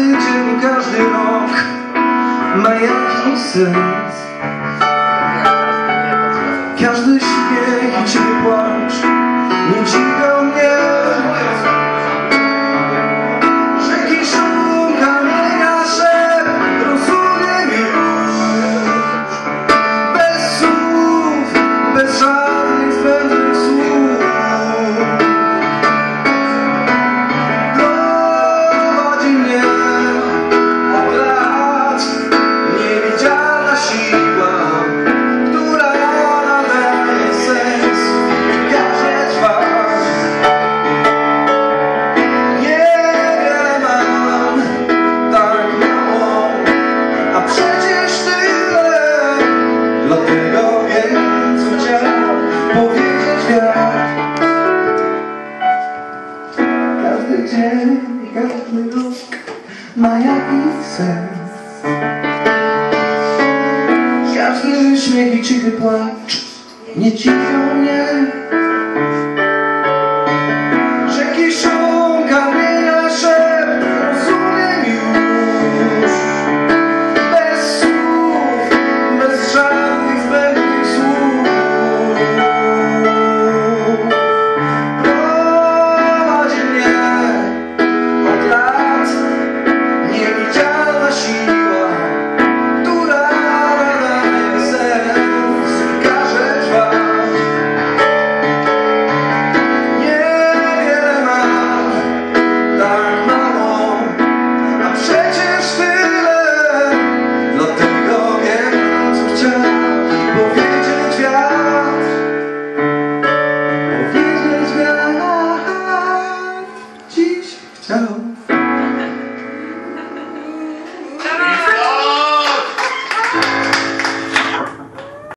każdy dzień, każdy rok ma jakiś sens Każdy śmiech i ciebie płacz nie dziwią mnie. Rzeki szum, kamienia szep, rozumiem Bez słów, bez żadnych zbędnych słów. Każdy dzień rok ma jakiś sens. Każdy śmiech i cichy płacz nie dziwią mnie. Chao.